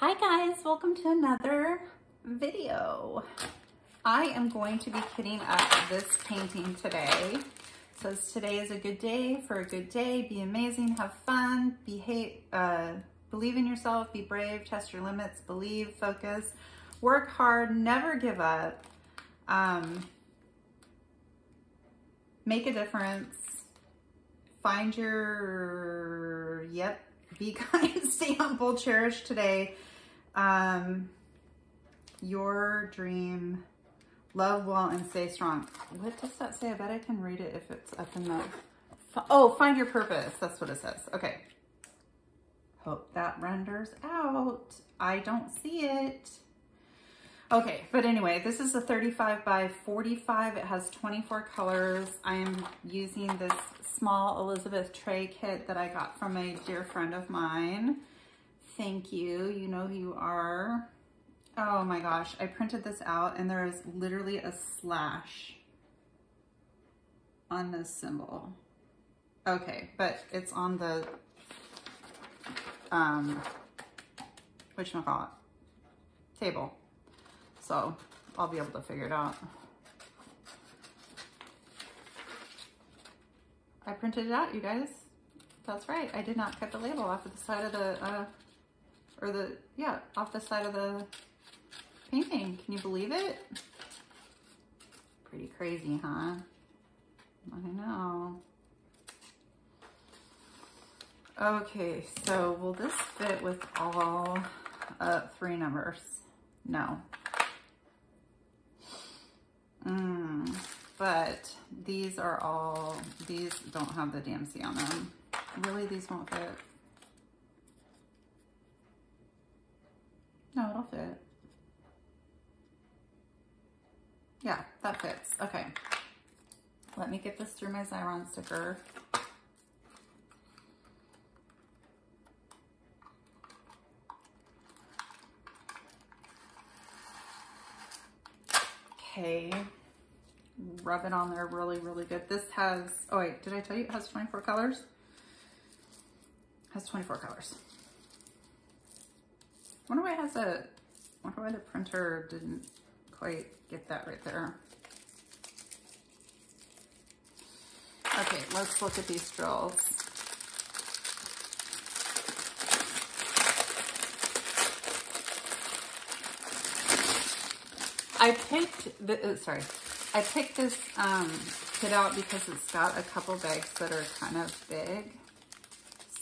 Hi guys, welcome to another video. I am going to be kitting up this painting today. It says today is a good day for a good day. Be amazing, have fun, behave, uh, believe in yourself, be brave, test your limits, believe, focus, work hard, never give up, um, make a difference, find your, yep, be kind, stay humble, cherish today, um, your dream, love well and stay strong. What does that say? I bet I can read it if it's up in the, oh, find your purpose. That's what it says. Okay. Hope that renders out. I don't see it. Okay, but anyway, this is a 35 by 45. It has 24 colors. I am using this small Elizabeth tray kit that I got from a dear friend of mine. Thank you. You know who you are. Oh my gosh, I printed this out and there is literally a slash on this symbol. Okay, but it's on the, um, whatchamacallit, table. So I'll be able to figure it out. I printed it out, you guys. That's right. I did not cut the label off of the side of the, uh, or the, yeah, off the side of the painting. Can you believe it? Pretty crazy, huh? I know. Okay, so will this fit with all uh, three numbers? No. Mm, but these are all, these don't have the DMC on them. Really, these won't fit? No, it'll fit. Yeah, that fits. Okay. Let me get this through my Xyron sticker. Okay. Rub it on there really, really good. This has, oh wait, did I tell you it has 24 colors? It has 24 colors. Wonder why it has a, wonder why the printer didn't quite get that right there. Okay, let's look at these drills. I picked, the, uh, sorry, I picked this um, kit out because it's got a couple bags that are kind of big.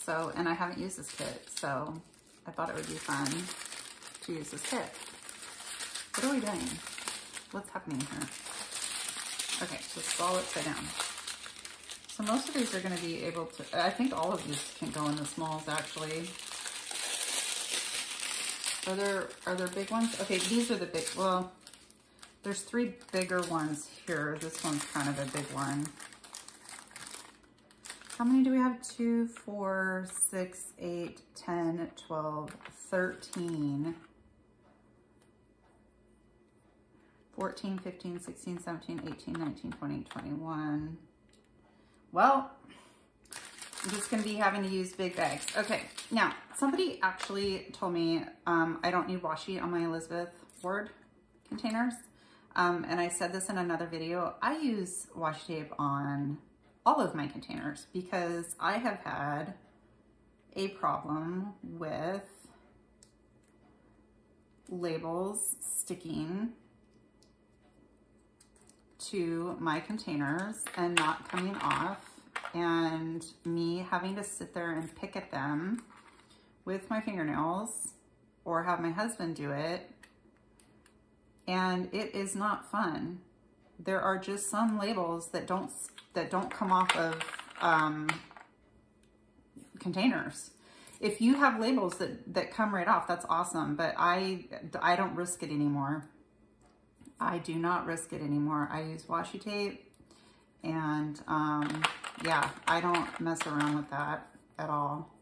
So, and I haven't used this kit, so I thought it would be fun to use this kit. What are we doing? What's happening here? Okay, so it's all upside down. So most of these are gonna be able to, I think all of these can go in the smalls actually. Are there, are there big ones? Okay, these are the big, well, there's three bigger ones here. This one's kind of a big one. How many do we have? Two, four, six, eight, 10, 12, 13. 14, 15, 16, 17, 18, 19, 20, 21. Well, I'm just going to be having to use big bags. Okay, now, somebody actually told me um, I don't need washi on my Elizabeth Ward containers. Um, and I said this in another video, I use washi tape on all of my containers because I have had a problem with labels sticking to my containers and not coming off and me having to sit there and pick at them with my fingernails or have my husband do it and it is not fun. There are just some labels that don't that don't come off of um, containers. If you have labels that, that come right off, that's awesome, but I, I don't risk it anymore. I do not risk it anymore. I use washi tape and um, yeah, I don't mess around with that at all.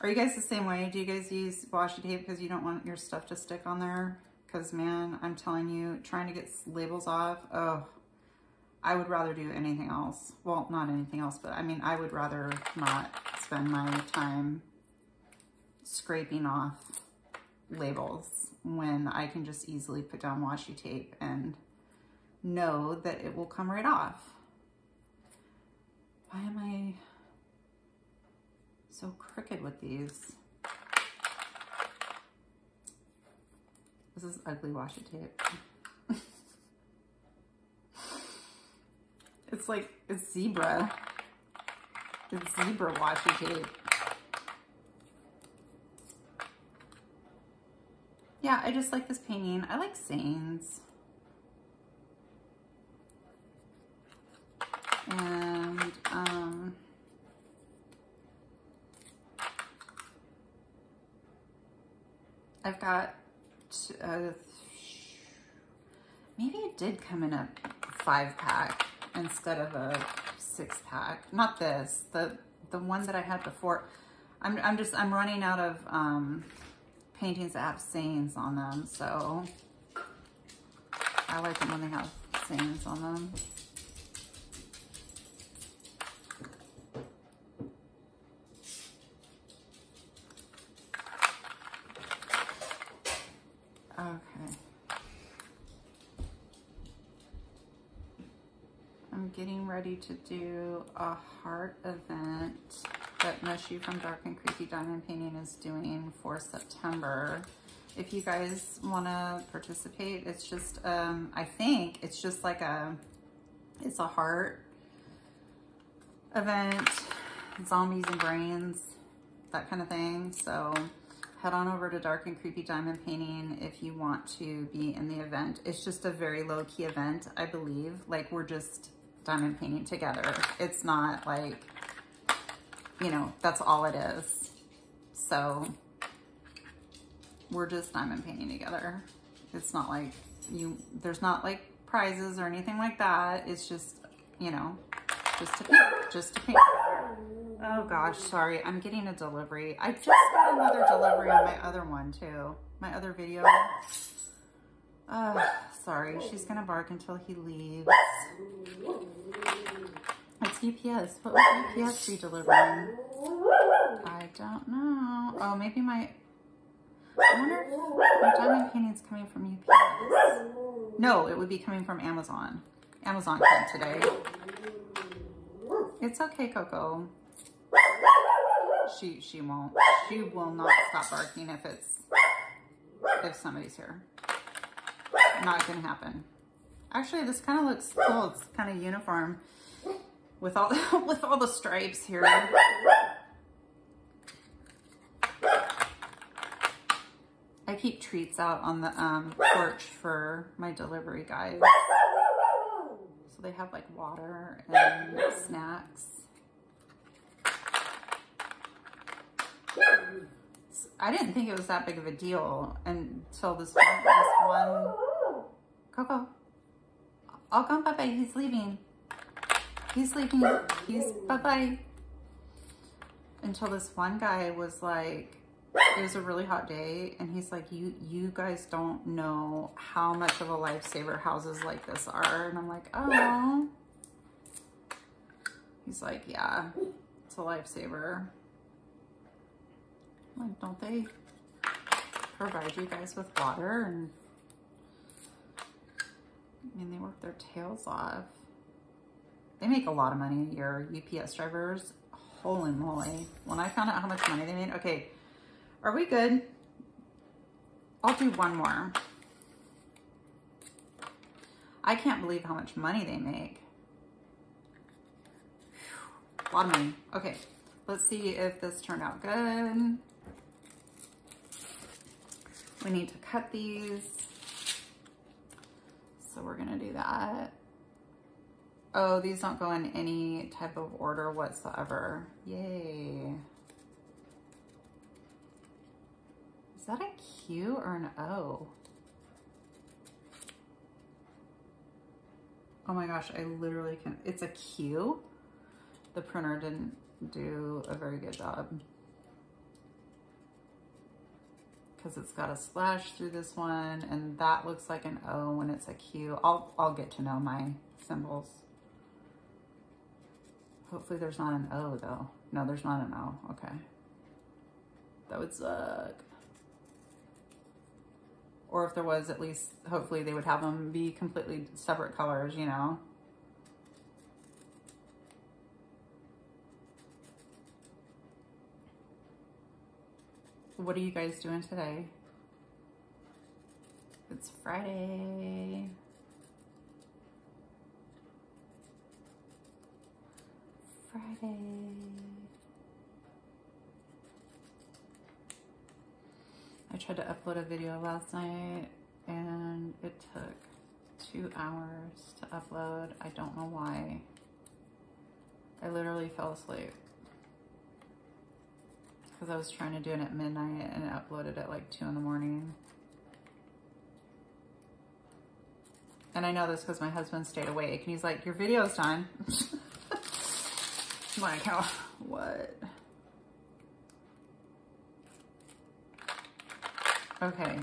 Are you guys the same way? Do you guys use washi tape because you don't want your stuff to stick on there? Because man, I'm telling you, trying to get labels off, oh, I would rather do anything else. Well, not anything else, but I mean, I would rather not spend my time scraping off labels when I can just easily put down washi tape and know that it will come right off. Why am I so crooked with these? This is ugly washi tape. it's like, it's zebra. It's zebra washi tape. Yeah, I just like this painting. I like Sains. And, um, I've got, uh, maybe it did come in a five pack instead of a six pack. Not this, the, the one that I had before. I'm, I'm just, I'm running out of, um, paintings that have sayings on them, so I like them when they have sayings on them. To do a heart event that Mushy from Dark and Creepy Diamond Painting is doing for September. If you guys want to participate, it's just, um, I think it's just like a, it's a heart event, zombies and brains, that kind of thing. So head on over to Dark and Creepy Diamond Painting if you want to be in the event. It's just a very low key event, I believe. Like we're just diamond painting together. It's not like you know, that's all it is. So we're just diamond painting together. It's not like you, there's not like prizes or anything like that. It's just, you know, just to paint, just to paint. Oh gosh, sorry. I'm getting a delivery. I just got another delivery on my other one too. My other video. Uh, sorry. She's to bark until he leaves. It's UPS. What was UPS be delivering? I don't know. Oh, maybe my... I wonder if my diamond painting's coming from UPS. No, it would be coming from Amazon. Amazon came today. It's okay, Coco. She she won't. She will not stop barking if it's if somebody's here. Not gonna happen. Actually, this kind of looks cool. It's kind of uniform with all with all the stripes here. I keep treats out on the um, porch for my delivery guys. So they have like water and snacks. I didn't think it was that big of a deal until this one, this one, Coco, I'll come, Papa, he's leaving. He's leaving. He's bye-bye. Until this one guy was like, it was a really hot day and he's like you you guys don't know how much of a lifesaver houses like this are and i'm like oh he's like yeah it's a lifesaver I'm like don't they provide you guys with water and i mean they work their tails off they make a lot of money a year ups drivers holy moly when i found out how much money they made okay are we good? I'll do one more. I can't believe how much money they make. A lot of money. Okay, let's see if this turned out good. We need to cut these. So we're gonna do that. Oh, these don't go in any type of order whatsoever. Yay. Is that a Q or an O? Oh my gosh, I literally can't. it's a Q. The printer didn't do a very good job. Because it's got a slash through this one, and that looks like an O when it's a Q. I'll, I'll get to know my symbols. Hopefully there's not an O though. No, there's not an O, okay. That would suck. Or if there was, at least hopefully they would have them be completely separate colors, you know. What are you guys doing today? It's Friday. Friday. I tried to upload a video last night and it took two hours to upload. I don't know why. I literally fell asleep because I was trying to do it at midnight and uploaded at like two in the morning. And I know this because my husband stayed awake and he's like, your video's done. Like, oh, what? Okay.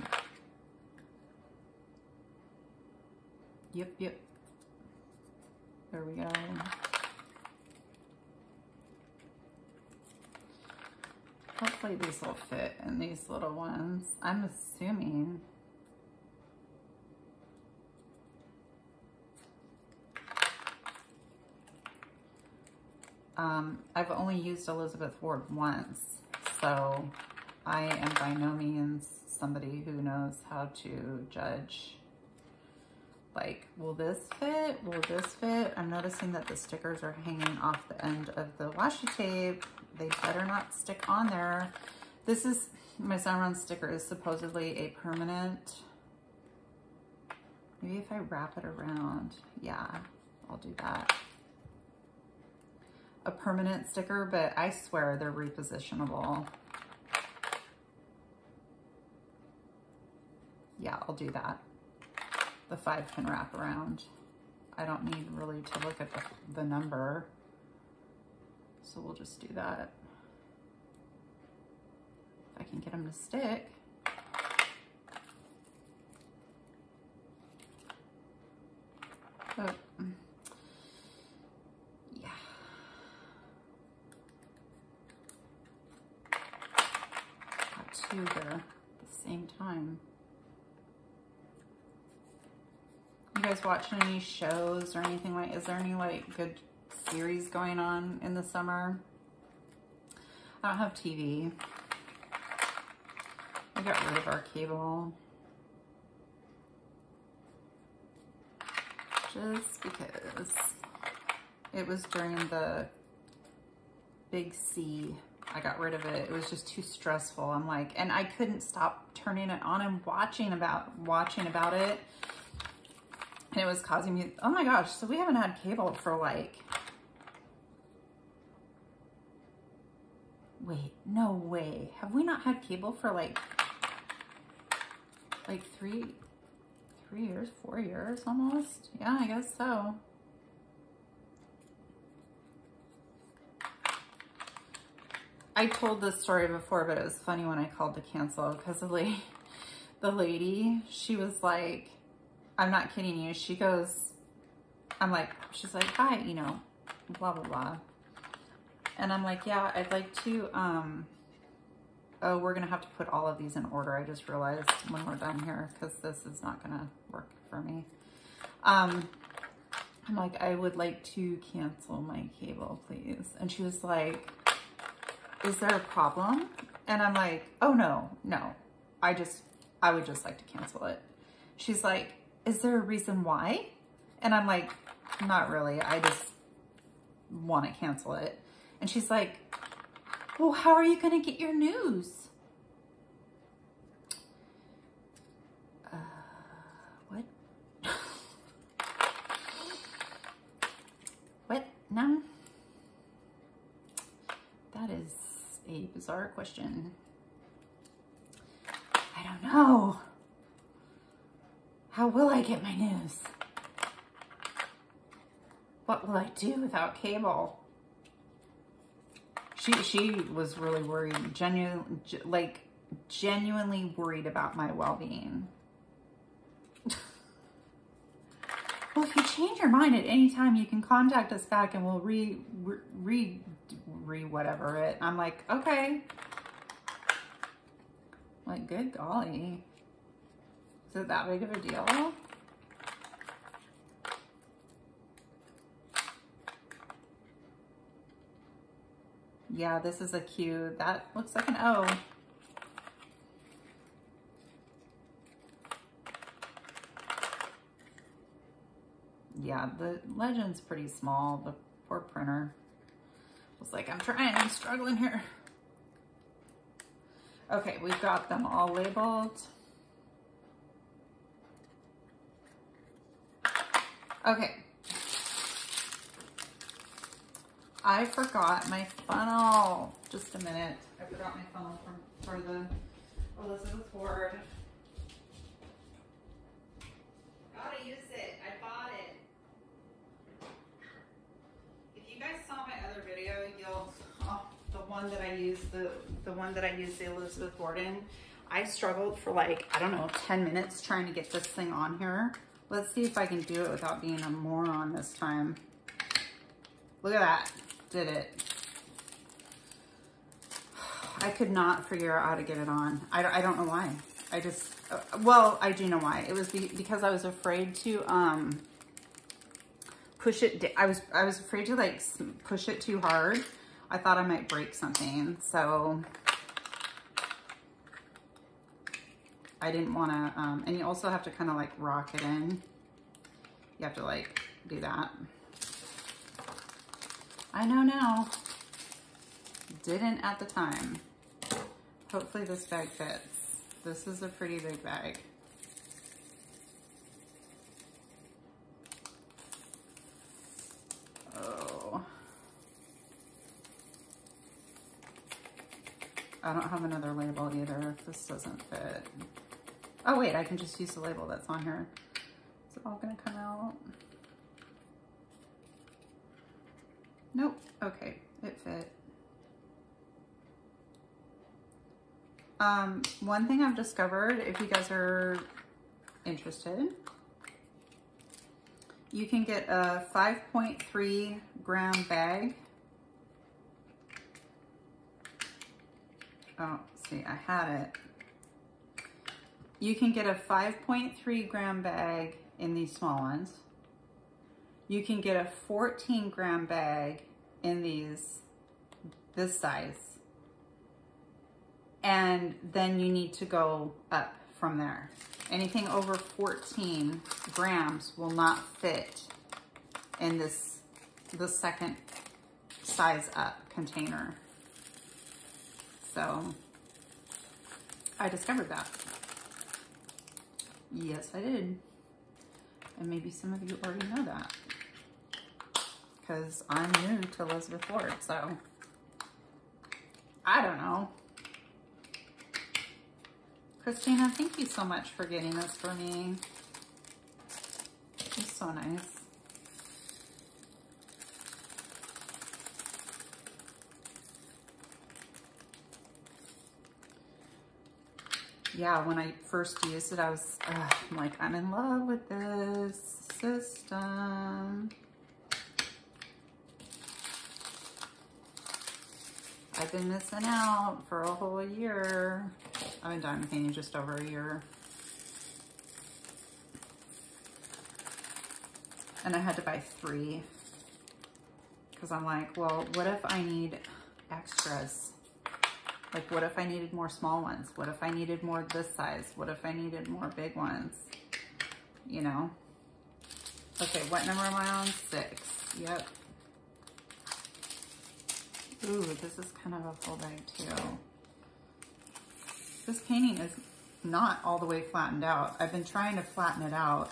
Yep, yep. There we go. Hopefully these will fit in these little ones. I'm assuming. Um, I've only used Elizabeth Ward once, so I am by no means somebody who knows how to judge like, will this fit? Will this fit? I'm noticing that the stickers are hanging off the end of the washi tape. They better not stick on there. This is, my Xyron sticker is supposedly a permanent. Maybe if I wrap it around, yeah, I'll do that. A permanent sticker, but I swear they're repositionable. Yeah, I'll do that the five can wrap around. I don't need really to look at the, the number. So we'll just do that. If I can get them to stick. Oh, yeah. Got two there at the same time. Guys watching any shows or anything like, is there any like good series going on in the summer? I don't have TV. We got rid of our cable. Just because it was during the big C. I got rid of it. It was just too stressful. I'm like, and I couldn't stop turning it on and watching about watching about it and it was causing me, oh my gosh, so we haven't had cable for like, wait, no way. Have we not had cable for like, like three, three years, four years almost? Yeah, I guess so. I told this story before, but it was funny when I called to cancel because the the lady, she was like, I'm not kidding you. She goes, I'm like, she's like, hi, you know, blah, blah, blah. And I'm like, yeah, I'd like to, um, oh, we're going to have to put all of these in order. I just realized when we're done here because this is not going to work for me. Um, I'm like, I would like to cancel my cable, please. And she was like, is there a problem? And I'm like, oh, no, no. I just, I would just like to cancel it. She's like, is there a reason why? And I'm like, not really. I just want to cancel it. And she's like, well, how are you going to get your news? Uh, what? what? No. That is a bizarre question. I don't know. How will I get my news? What will I do without cable? She she was really worried, genuine, like genuinely worried about my well-being. well, if you change your mind at any time, you can contact us back and we'll re, re, re, re whatever it. I'm like, okay. Like, good golly. Is it that big of a deal? Yeah, this is a Q. That looks like an O. Yeah, the legend's pretty small. The poor printer was like, I'm trying, I'm struggling here. Okay, we've got them all labeled. Okay. I forgot my funnel. Just a minute. I forgot my funnel from for the oh, Elizabeth Ward. Gotta use it. I bought it. If you guys saw my other video, you'll oh, the one that I used the the one that I used the Elizabeth Warden. I struggled for like I don't know 10 minutes trying to get this thing on here. Let's see if I can do it without being a moron this time. Look at that. Did it. I could not figure out how to get it on. I, I don't know why. I just, uh, well, I do know why. It was be, because I was afraid to um, push it. I was, I was afraid to like push it too hard. I thought I might break something. So I didn't want to, um, and you also have to kind of like rock it in. You have to like do that. I know now. Didn't at the time. Hopefully this bag fits. This is a pretty big bag. Oh. I don't have another label either if this doesn't fit. Oh wait, I can just use the label that's on here. Is it all gonna come out? Nope, okay, it fit. Um, one thing I've discovered, if you guys are interested, you can get a 5.3 gram bag. Oh, see, I had it. You can get a 5.3 gram bag in these small ones. You can get a 14 gram bag in these, this size. And then you need to go up from there. Anything over 14 grams will not fit in this, the second size up container. So I discovered that. Yes, I did. And maybe some of you already know that. Because I'm new to Elizabeth Ward, so I don't know. Christina, thank you so much for getting this for me. It's so nice. Yeah, when I first used it, I was uh, I'm like, I'm in love with this system. I've been missing out for a whole year. I've been diamond painting just over a year. And I had to buy three because I'm like, well, what if I need extras? Like, what if I needed more small ones? What if I needed more this size? What if I needed more big ones? You know? Okay, what number am I on? Six. Yep. Ooh, this is kind of a full bag too. This painting is not all the way flattened out. I've been trying to flatten it out.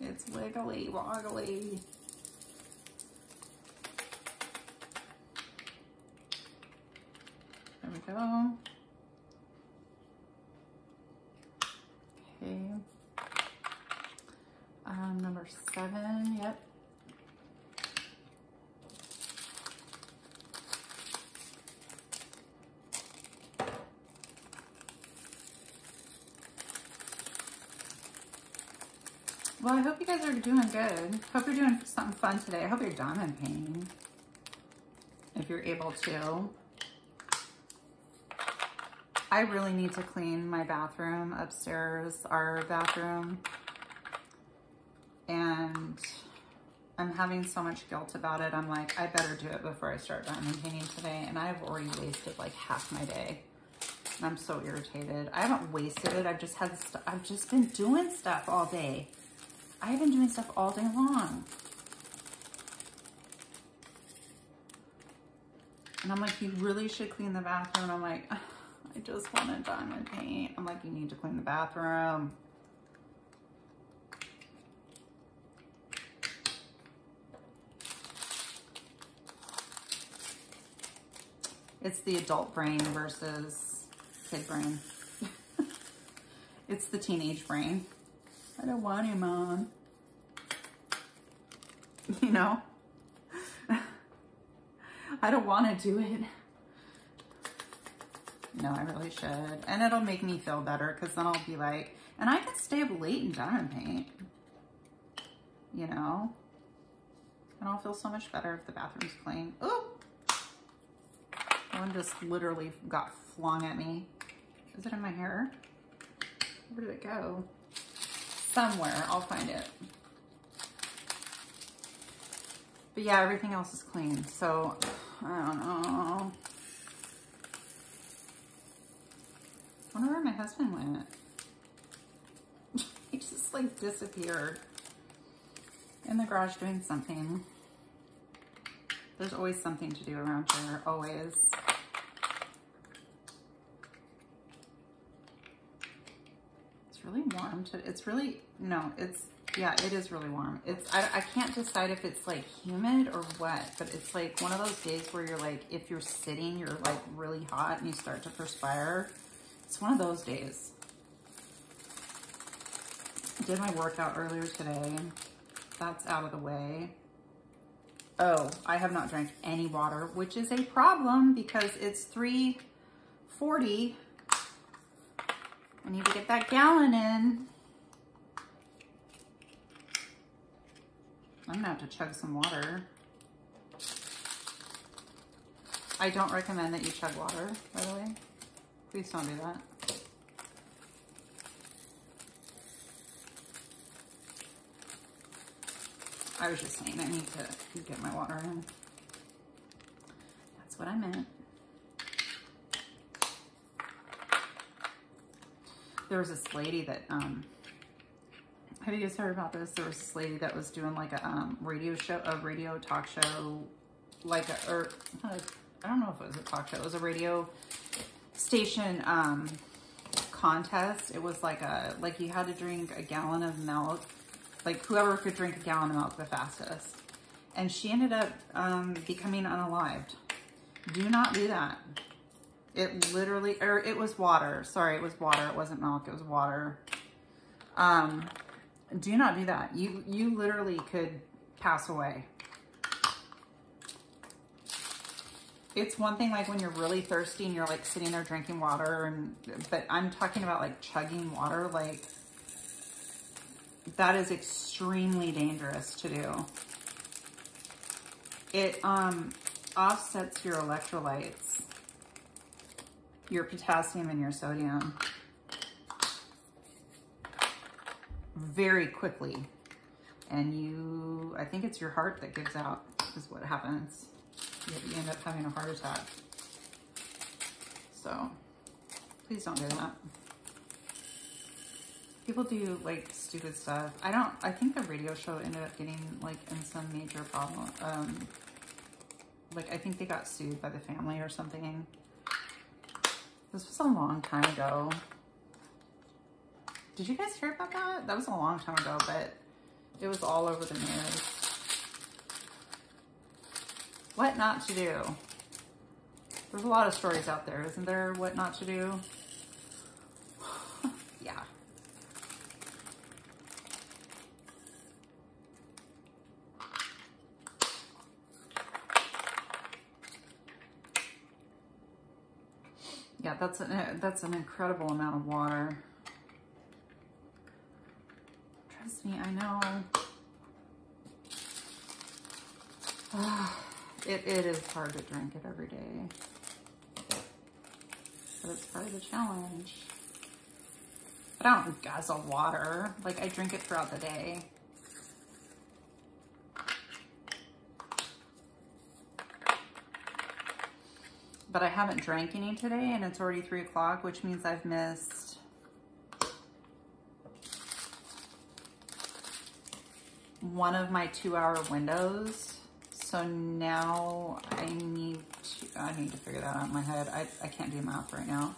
It's wiggly woggly. There we go. Okay. Um, number seven, yep. Well, I hope you guys are doing good. Hope you're doing something fun today. I hope you're diamond painting. If you're able to. I really need to clean my bathroom upstairs, our bathroom. And I'm having so much guilt about it. I'm like, I better do it before I start diamond painting today. And I've already wasted like half my day. And I'm so irritated. I haven't wasted it. I've just had, I've just been doing stuff all day. I've been doing stuff all day long. And I'm like, you really should clean the bathroom. I'm like, I just want to diamond paint. I'm like, you need to clean the bathroom. It's the adult brain versus kid brain. it's the teenage brain. I don't want him on. You know? I don't want to do it. No, I really should. And it'll make me feel better because then I'll be like, and I can stay up late and diamond paint. You know? And I'll feel so much better if the bathroom's clean. Oh! One just literally got flung at me. Is it in my hair? Where did it go? Somewhere. I'll find it. But yeah, everything else is clean. So, I don't know. Wonder where my husband went. he just like disappeared in the garage doing something. There's always something to do around here, always. It's really warm. To, it's really, no, it's, yeah, it is really warm. It's, I, I can't decide if it's like humid or what, but it's like one of those days where you're like, if you're sitting, you're like really hot and you start to perspire. It's one of those days. Did my workout earlier today. That's out of the way. Oh, I have not drank any water, which is a problem because it's 340. I need to get that gallon in. I'm gonna have to chug some water. I don't recommend that you chug water, by the way. Please don't do that. I was just saying I need to get my water in. That's what I meant. There was this lady that, um, have you guys heard about this? There was this lady that was doing like a um, radio show, a radio talk show, like a, or I don't know if it was a talk show. It was a radio station um, contest. It was like a, like you had to drink a gallon of milk like whoever could drink a gallon of milk the fastest. And she ended up um, becoming unalived. Do not do that. It literally, or it was water. Sorry, it was water. It wasn't milk. It was water. Um, do not do that. You, you literally could pass away. It's one thing like when you're really thirsty and you're like sitting there drinking water and, but I'm talking about like chugging water, like that is extremely dangerous to do. It um, offsets your electrolytes, your potassium and your sodium very quickly. And you, I think it's your heart that gives out is what happens. You end up having a heart attack. So please don't do that people do like stupid stuff. I don't, I think the radio show ended up getting like in some major problem. Um, like I think they got sued by the family or something. This was a long time ago. Did you guys hear about that? That was a long time ago, but it was all over the news. What not to do. There's a lot of stories out there, isn't there? What not to do. Yeah, Yeah, that's an, that's an incredible amount of water. Trust me, I know. Ah. It, it is hard to drink it every day. but it's part of the challenge. But I don't guzzle water. Like I drink it throughout the day. But I haven't drank any today and it's already three o'clock, which means I've missed one of my two hour windows. So now I need to, I need to figure that out in my head. I, I can't do math right now.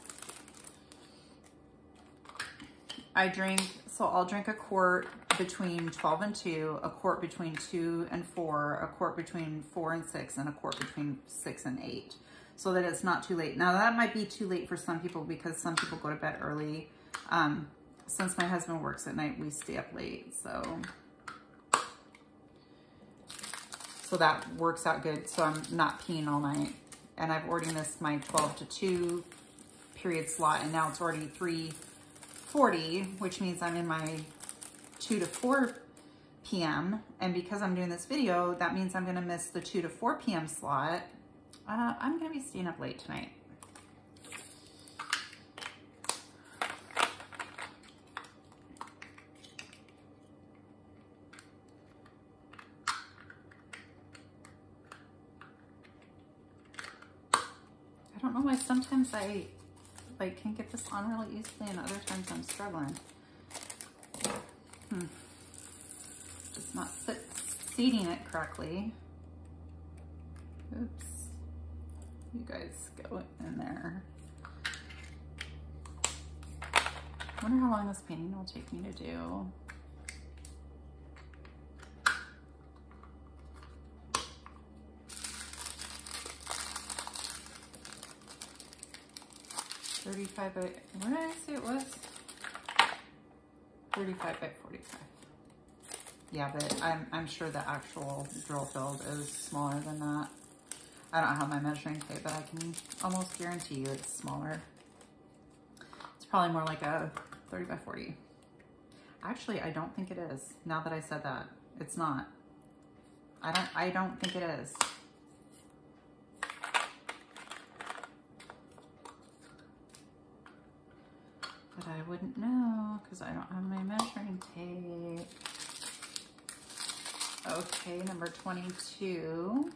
I drink, so I'll drink a quart between 12 and 2, a quart between 2 and 4, a quart between 4 and 6, and a quart between 6 and 8, so that it's not too late. Now, that might be too late for some people because some people go to bed early. Um, since my husband works at night, we stay up late, so... So that works out good, so I'm not peeing all night. And I've already missed my 12 to 2 period slot, and now it's already 340, which means I'm in my 2 to 4 p.m. And because I'm doing this video, that means I'm going to miss the 2 to 4 p.m. slot. Uh, I'm going to be staying up late tonight. Sometimes I like can get this on really easily and other times I'm struggling. Hmm. Just not seating it correctly. Oops. You guys go in there. I wonder how long this painting will take me to do. Thirty-five by, what did I say it was? Thirty-five by forty-five. Yeah, but I'm, I'm sure the actual drill field is smaller than that. I don't have my measuring tape, but I can almost guarantee you it's smaller. It's probably more like a 30 by 40. Actually, I don't think it is. Now that I said that, it's not. I don't, I don't think it is. But I wouldn't know because I don't have my measuring tape. Okay, number 22.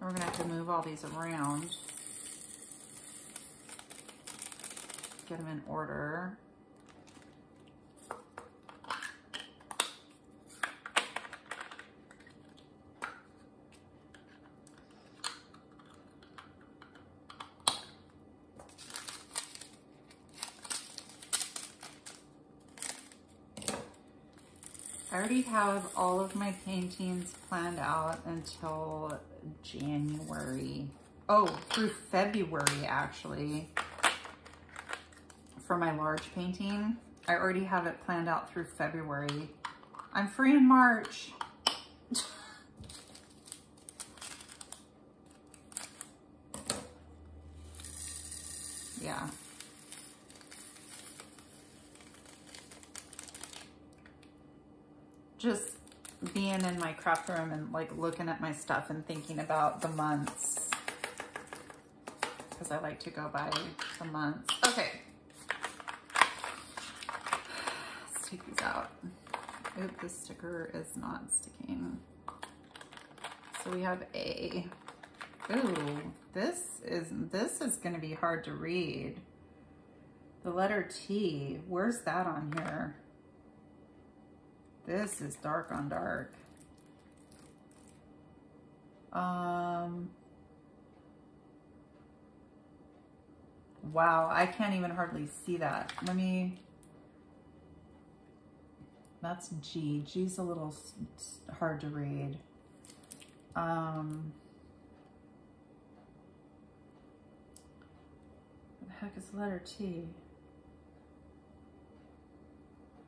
We're gonna have to move all these around. Get them in order. I already have all of my paintings planned out until January. Oh, through February, actually, for my large painting. I already have it planned out through February. I'm free in March. yeah. Just in my craft room and like looking at my stuff and thinking about the months because I like to go by the months. Okay. Let's take these out. Oop, the sticker is not sticking. So we have A. Ooh, this is, this is gonna be hard to read. The letter T, where's that on here? This is dark on dark. Um, wow, I can't even hardly see that. Let me, that's G. G's a little hard to read. Um, what the heck is letter T?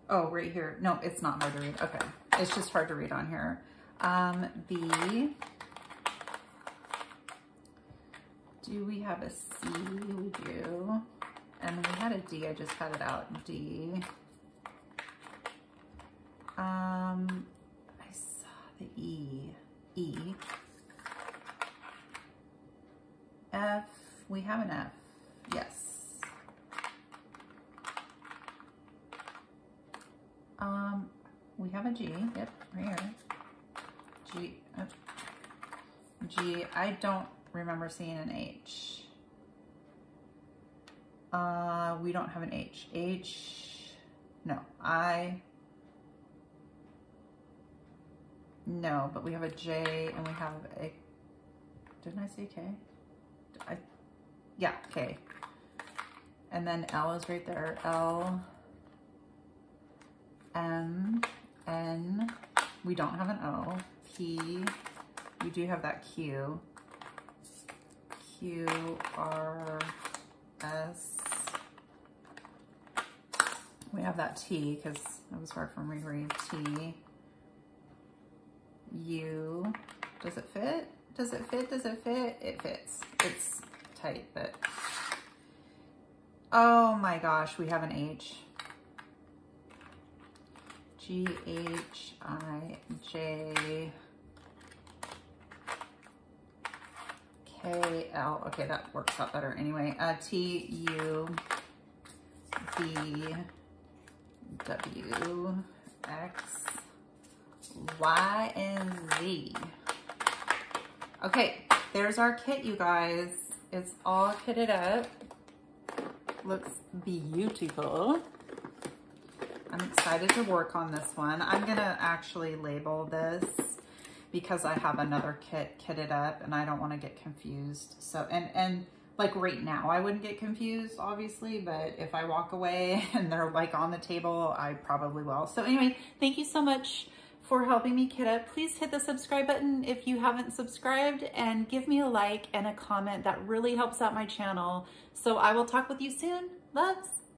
Oh, right here. No, it's not hard to read. Okay. It's just hard to read on here. Um, B. Do we have a C? We do. And we had a D. I just had it out. D. Um, I saw the E. E. F, we have an F, yes. Um, we have a G, yep, right here. G, uh, G, I don't remember seeing an H. Uh, we don't have an H. H, no, I, no, but we have a J and we have a, didn't I see K? I, yeah, K. And then L is right there. L, M, N. We don't have an O. P. We do have that Q. Q, R, S. We have that T because that was hard for me to read. T. U. Does it fit? Does it fit? Does it fit? It fits. It's tight, but... Oh my gosh, we have an H. G, H, I, J, K, L. Okay, that works out better anyway. Uh, T, U, V, W, X, Y, and Z. Okay, there's our kit, you guys. It's all kitted up. Looks beautiful. I'm excited to work on this one. I'm gonna actually label this because I have another kit kitted up and I don't wanna get confused. So, and, and like right now, I wouldn't get confused, obviously, but if I walk away and they're like on the table, I probably will. So anyway, thank you so much for helping me kit up. Please hit the subscribe button if you haven't subscribed and give me a like and a comment. That really helps out my channel. So I will talk with you soon. Loves.